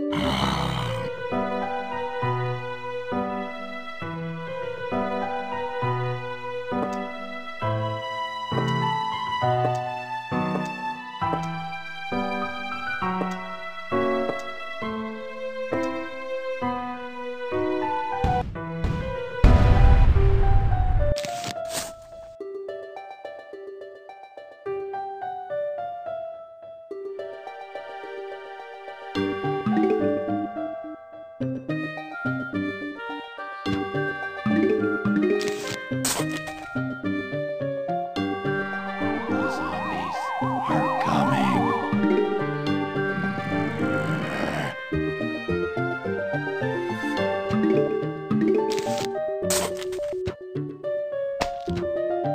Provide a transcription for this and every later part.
Ah.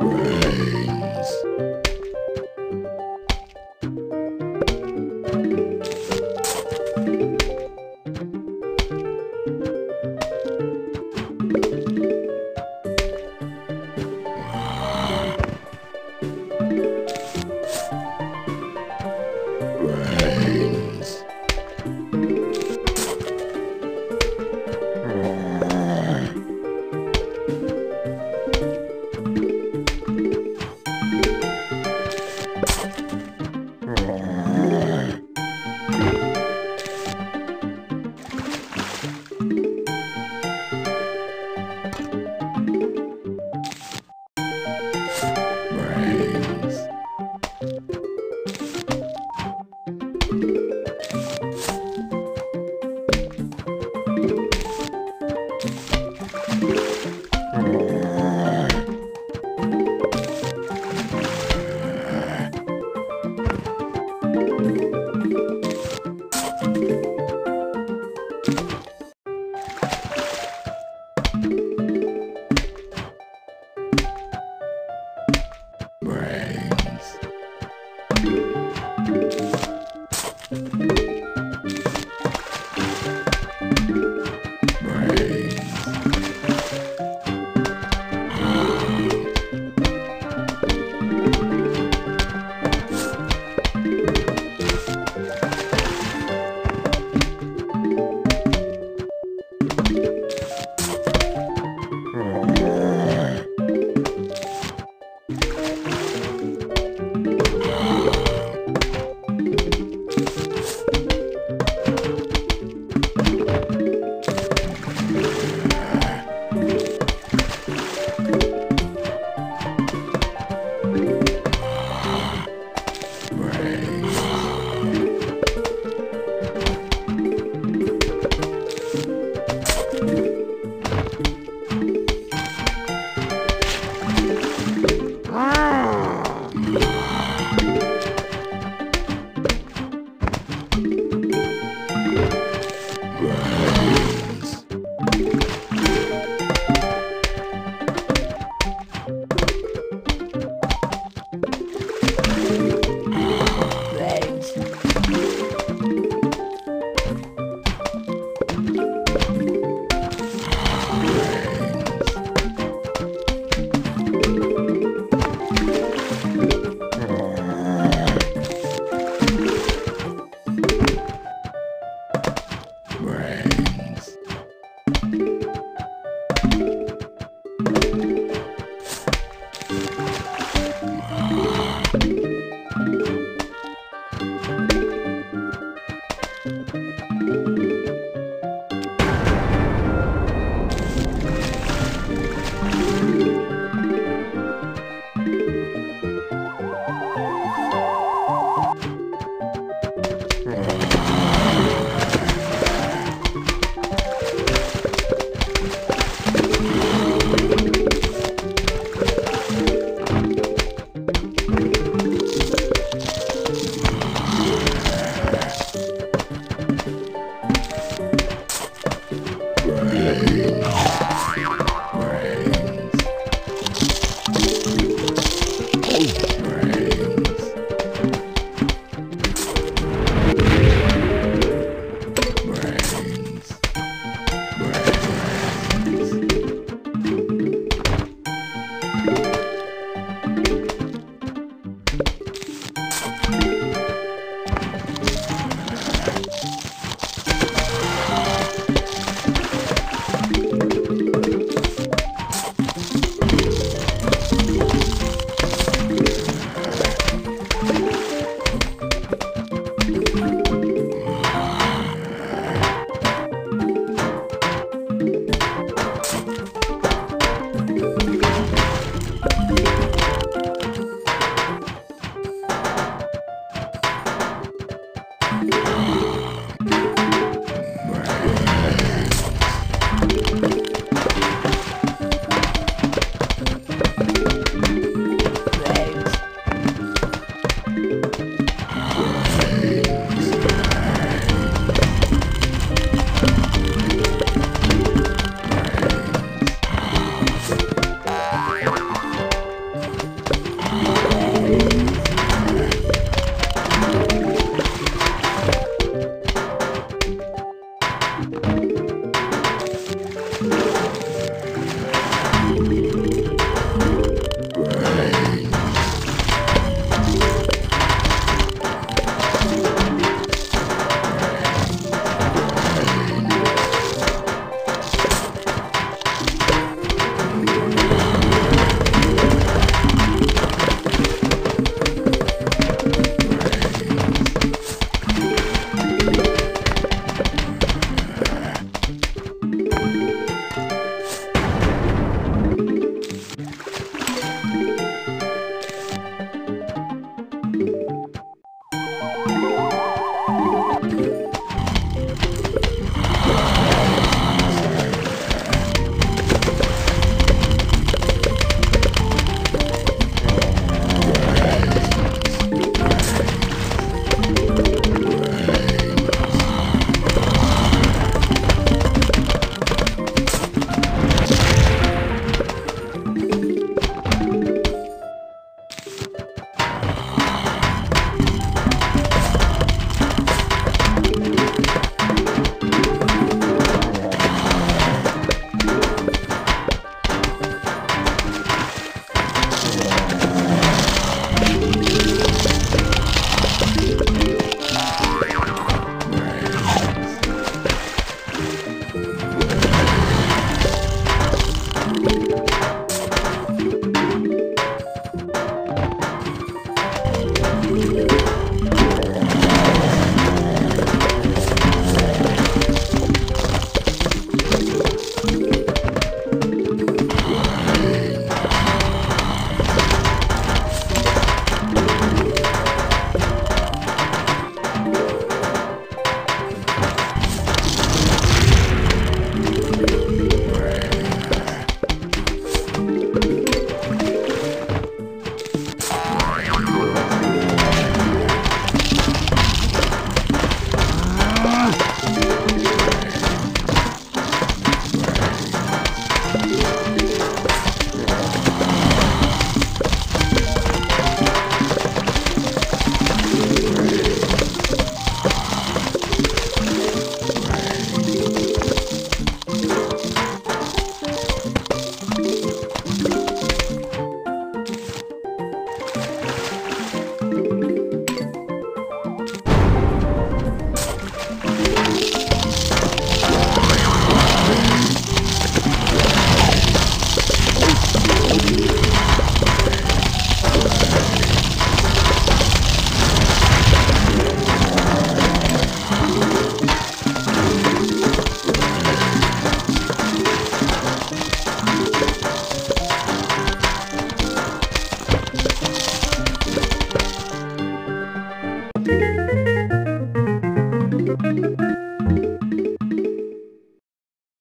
Brains.